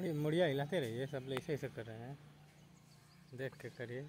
मुड़िया हिलाते रहिए सब ऐसे ऐसे कर रहे हैं। देख के करिए।